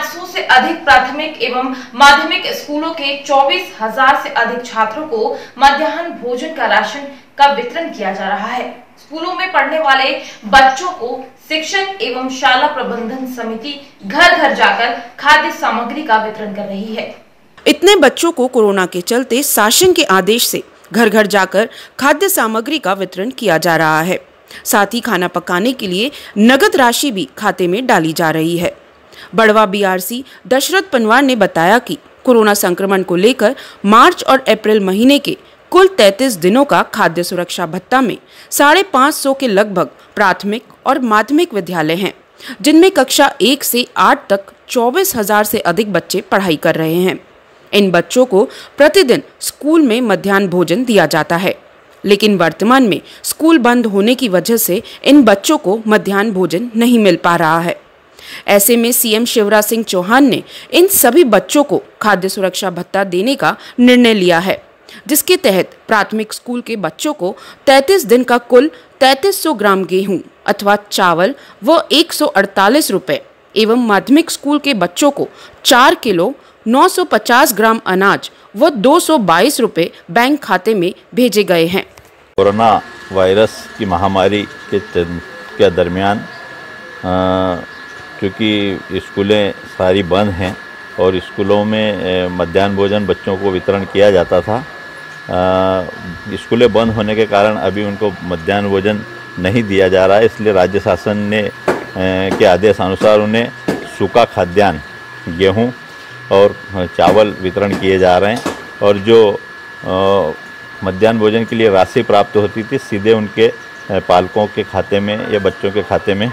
500 से अधिक प्राथमिक एवं माध्यमिक स्कूलों के चौबीस हज़ार से अधिक छात्रों को मध्याह्न भोजन का राशन का वितरण किया जा रहा है। स्कूलों में पढ़ने वाले बच्चों को शिक्षक एवं शाला प्रबंधन समिति घर घर जाकर खाद्य सामग्री का वितरण कर रही है। इतने बच्चों को कोरोना के चलते शासन के आदेश से घर घर जाकर खाद्य सामग्री का वितरण किया जा रहा है। साथ ही खाना पकाने के लिए नगद राशि भी खाते में डाली जा रही है। बड़वा बीआरसी दशरथ पनवार ने बताया कि कोरोना संक्रमण को लेकर मार्च और अप्रैल महीने के कुल 33 दिनों का खाद्य सुरक्षा भत्ता में साढ़े पाँच सौ के लगभग प्राथमिक और माध्यमिक विद्यालय हैं, जिनमें कक्षा एक से आठ तक चौबीस हज़ार से अधिक बच्चे पढ़ाई कर रहे हैं। इन बच्चों को प्रतिदिन स्कूल में मध्यान्ह भोजन दिया जाता है, लेकिन वर्तमान में स्कूल बंद होने की वजह से इन बच्चों को मध्यान्ह भोजन नहीं मिल पा रहा है। ऐसे में सीएम शिवराज सिंह चौहान ने इन सभी बच्चों को खाद्य सुरक्षा भत्ता देने का निर्णय लिया है, जिसके तहत प्राथमिक स्कूल के बच्चों को 33 दिन का कुल 3300 ग्राम गेहूँ अथवा चावल व एक रुपए एवं माध्यमिक स्कूल के बच्चों को 4 किलो 950 ग्राम अनाज व दो रुपए बैंक खाते में भेजे गए हैं। कोरोना वायरस की महामारी के के दरमियान क्योंकि स्कूलें सारी बंद हैं और स्कूलों में मध्यान्ह भोजन बच्चों को वितरण किया जाता था। स्कूलें बंद होने के कारण अभी उनको मध्यान्ह भोजन नहीं दिया जा रहा है, इसलिए राज्य शासन ने के आदेश अनुसार उन्हें सूखा खाद्यान्न, गेहूँ और चावल वितरण किए जा रहे हैं। और जो मध्यान्ह भोजन के लिए राशि प्राप्त होती थी, सीधे उनके पालकों के खाते में या बच्चों के खाते में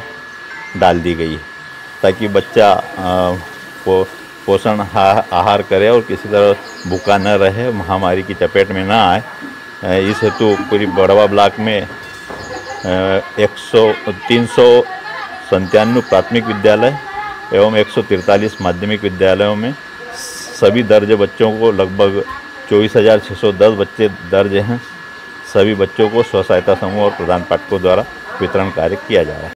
डाल दी गई है। ताकि बच्चा को पोषण आहार करे और किसी तरह भूखा न रहे, महामारी की चपेट में ना आए। इस हेतु पूरी बड़वा ब्लॉक में एक सौ, तीन सौ प्राथमिक विद्यालय एवं एक माध्यमिक विद्यालयों में सभी दर्ज बच्चों को लगभग चौबीस हज़ार छः सौ दस बच्चे दर्ज हैं। सभी बच्चों को स्व सहायता समूह और प्रधान पाठकों द्वारा वितरण कार्य किया जा रहा है।